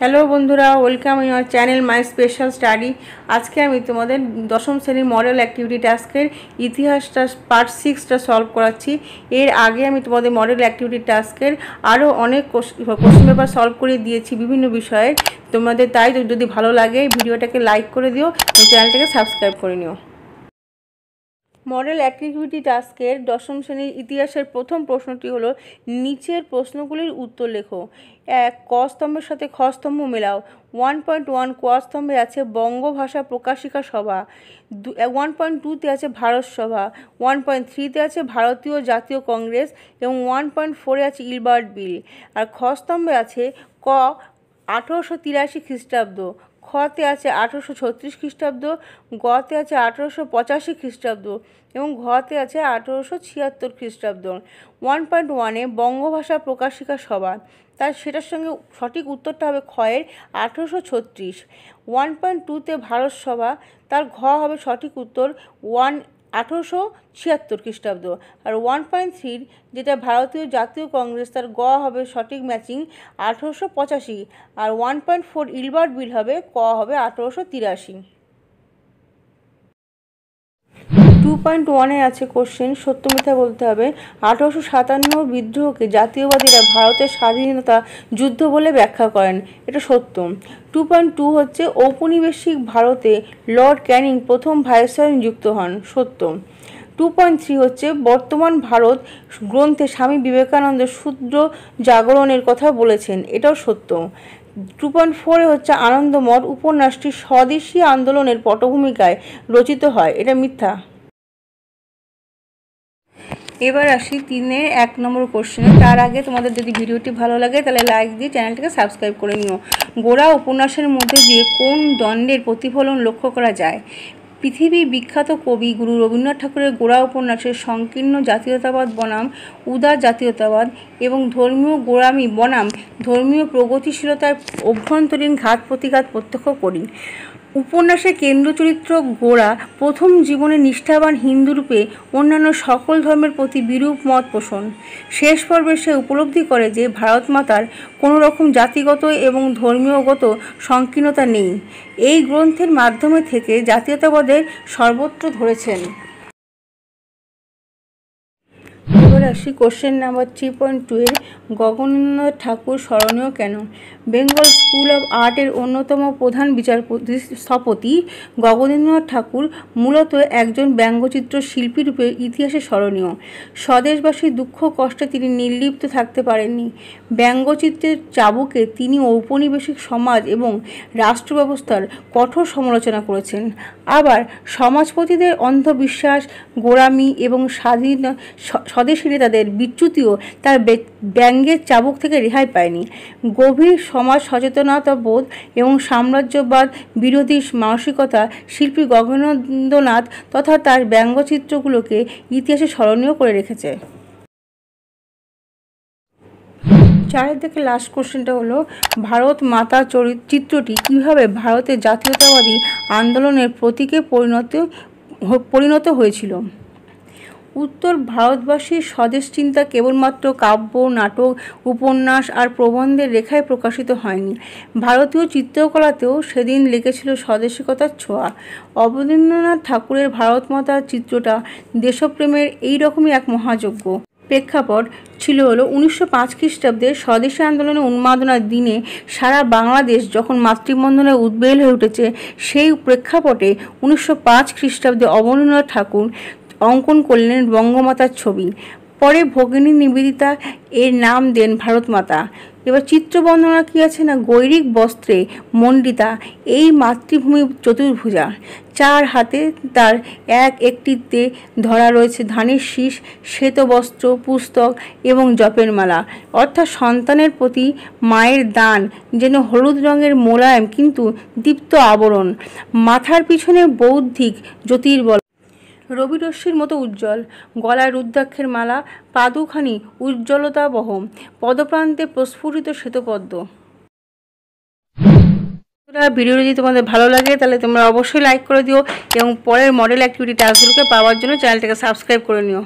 Hello বন্ধুরা welcome your channel my special study আজকে আমি তোমাদের দশম শ্রেণির মডেল অ্যাক্টিভিটি টাস্কের ইতিহাসটা পার্ট সিক্সটা সলভ করাচ্ছি। এর আগে আমি তোমাদের মডেল অ্যাক্টিভিটি টাস্কের আরও অনেক কোশ্চেন পেপার সলভ করে দিয়েছি বিভিন্ন বিষয়ে তোমাদের তাই যদি ভালো লাগে ভিডিওটাকে লাইক করে দিও চ্যানেলটাকে সাবস্ক্রাইব করে নিও। মডেল অ্যাক্টিভিটি টাস্কের দশম শ্রেণির ইতিহাসের প্রথম প্রশ্নটি হলো, নিচের প্রশ্নগুলির উত্তর লেখো। এক ক স্তম্ভের সাথে খ স্তম্ভ মেলাও। ওয়ান পয়েন্ট ওয়ান ক স্তম্ভে আছে বঙ্গভাষা প্রকাশিকা সভা। ওয়ান পয়েন্ট টুতে আছে ভারত সভা। ওয়ান পয়েন্ট থ্রিতে আছে ভারতীয় জাতীয় কংগ্রেস এবং ওয়ান পয়েন্ট ফোরে আছে ইলবার্ট বিল। আর খ স্তম্ভে আছে ক, আঠেরোশো তিরাশি খ্রিস্টাব্দ। খতে আছে আঠেরোশো ছত্রিশ খ্রিস্টাব্দ, গতে আছে আঠেরোশো পঁচাশি খ্রিস্টাব্দ এবং ঘতে আছে আঠেরোশো ছিয়াত্তর খ্রিস্টাব্দ। ওয়ান পয়েন্ট ওয়ানে বঙ্গভাষা প্রকাশিকা সভা। তার সেটার সঙ্গে সঠিক উত্তরটা হবে ক্ষয়ের আঠেরোশো ছত্রিশ। ওয়ান পয়েন্ট টুতে ভারত সভা। তার ঘ হবে সঠিক উত্তর ওয়ান আঠেরোশো ছিয়াত্তর খ্রিস্টাব্দ। আর ওয়ান পয়েন্ট থ্রির যেটা ভারতীয় জাতীয় কংগ্রেস, তার গ হবে সঠিক ম্যাচিং আঠেরোশো পঁচাশি। আর one point four Ilbert bill হবে, ক হবে আঠেরোশো তিরাশি। টু পয়েন্ট ওয়ানে আছে কোশ্চেন সত্য মিথ্যা বলতে হবে। আঠারোশো সাতান্ন বিদ্রোহকে জাতীয়বাদীরা ভারতের স্বাধীনতা যুদ্ধ বলে ব্যাখ্যা করেন। এটা সত্য। টু পয়েন্ট টু হচ্ছে ঔপনিবেশিক ভারতে লর্ড ক্যানিং প্রথম ভাইসরয় নিযুক্ত হন। সত্য। টু পয়েন্ট থ্রি হচ্ছে বর্তমান ভারত গ্রন্থে স্বামী বিবেকানন্দ শূদ্র জাগরণের কথা বলেছেন। এটাও সত্য। টু পয়েন্ট ফোরে হচ্ছে আনন্দমঠ উপন্যাসটি স্বদেশী আন্দোলনের পটভূমিকায় রচিত হয়। এটা মিথ্যা। এবার আসি তিনের এক নম্বর কোশ্চেনে তার আগে তোমাদের যদি ভিডিওটি ভালো লাগে, তাহলে লাইক দিয়ে চ্যানেলটিকে সাবস্ক্রাইব করে নিও। গোড়া উপন্যাসের মধ্যে দিয়ে কোন দণ্ডের প্রতিফলন লক্ষ্য করা যায়? পৃথিবী বিখ্যাত কবি গুরু রবীন্দ্রনাথ ঠাকুরের গোড়া উপন্যাসের সংকীর্ণ জাতীয়তাবাদ বনাম, উদার জাতীয়তাবাদ এবং ধর্মীয় গোড়ামি বনাম, ধর্মীয় প্রগতিশীলতার অভ্যন্তরীণ ঘাত প্রতিঘাত প্রত্যক্ষ করি। উপন্যাসের কেন্দ্র চরিত্র গোড়া প্রথম জীবনে নিষ্ঠাবান হিন্দুরূপে অন্যান্য সকল ধর্মের প্রতি বিরূপ মত পোষণ। শেষ পর্বে সে উপলব্ধি করে যে ভারত মাতার কোনো রকম জাতিগত এবং ধর্মীয়গত সংকীর্ণতা নেই। এই গ্রন্থের মাধ্যমে থেকে জাতীয়তাবাদের সর্বত্র ধরেছেন। আসি question number three point two এর গগনেন্দ্রনাথ ঠাকুর স্মরণীয় কেন? বেঙ্গল স্কুল অফ আর্টের অন্যতম প্রধান বিচারপতি স্থপতি গগনেন্দ্রনাথ ঠাকুর মূলত একজন ব্যঙ্গচিত্র শিল্পী রূপে ইতিহাসে স্মরণীয়। স্বদেশবাসীর দুঃখ কষ্টে তিনি নির্লিপ্ত থাকতে পারেননি। ব্যঙ্গচিত্রের চাবুকে তিনি ঔপনিবেশিক সমাজ এবং রাষ্ট্র ব্যবস্থার কঠোর সমালোচনা করেছেন। আবার সমাজপতিদের অন্ধবিশ্বাস, গোড়ামি এবং স্বাধীন স্বদেশী নেতাদের বিচ্যুতিও তার ব্যঙ্গের চাবুক থেকে রেহাই পায়নি। গভীর সমাজ সচেতনতা বোধ এবং সাম্রাজ্যবাদ বিরোধী মানসিকতা শিল্পী গগনেন্দ্রনাথ তথা তার ব্যঙ্গচিত্রগুলোকে ইতিহাসে স্মরণীয় করে রেখেছে। চারের দিকে লাস্ট কোশ্চেনটা হলো, ভারত মাতা চিত্রটি কীভাবে ভারতের জাতীয়তাবাদী আন্দোলনের প্রতীকে পরিণত পরিণত হয়েছিল? উত্তর ভারতবাসীর স্বদেশ চিন্তা কেবলমাত্র কাব্য, নাটক, উপন্যাস আর প্রবন্ধের রেখায় প্রকাশিত হয়নি। ভারতীয় চিত্রকলাতেও সেদিন লেগেছিল স্বদেশিকতার ছোঁয়া। অবনীন্দ্রনাথ ঠাকুরের ভারতমাতার চিত্রটা দেশপ্রেমের এই রকমই এক মহাযজ্ঞ। প্রেক্ষাপট ছিল হলো উনিশশো পাঁচ খ্রিস্টাব্দে স্বদেশী আন্দোলনের উন্মাদনার দিনে সারা বাংলাদেশ যখন মাতৃবন্ধনে উদ্বেল হয়ে উঠেছে, সেই প্রেক্ষাপটে উনিশশো পাঁচ খ্রিস্টাব্দে অবনীন্দ্রনাথ ঠাকুর অঙ্কন করলেন বঙ্গমাতার ছবি। পরে ভগিনী নিবেদিতা এর নাম দেন ভারতমাতা। এবার চিত্রবর্ণনা কী আছে না? গৈরিক বস্ত্রে মণ্ডিতা, এই মাতৃভূমি চতুর্ভুজা। চার হাতে তার এক একটিতে ধরা রয়েছে ধানের শীষ, শ্বেতবস্ত্র, পুস্তক এবং জপের মালা। অর্থাৎ সন্তানের প্রতি মায়ের দান, যেন হলুদ রঙের মোলায়েম, কিন্তু দীপ্ত আবরণ। মাথার পিছনে বৌদ্ধিক জ্যোতির্বল রবিরশ্মির মতো উজ্জ্বল। গলায় রুদ্রাক্ষের মালা, পাদুখানি উজ্জ্বলতা বহ পদপ্রান্তে প্রস্ফুটিত শ্বেতপদ্ম। ভিডিও যদি তোমাদের ভালো লাগে, তাহলে তোমরা অবশ্যই লাইক করে দিও এবং পরের মডেল অ্যাক্টিভিটি টাস্কগুলোকে পাওয়ার জন্য চ্যানেলটাকে সাবস্ক্রাইব করে নিও।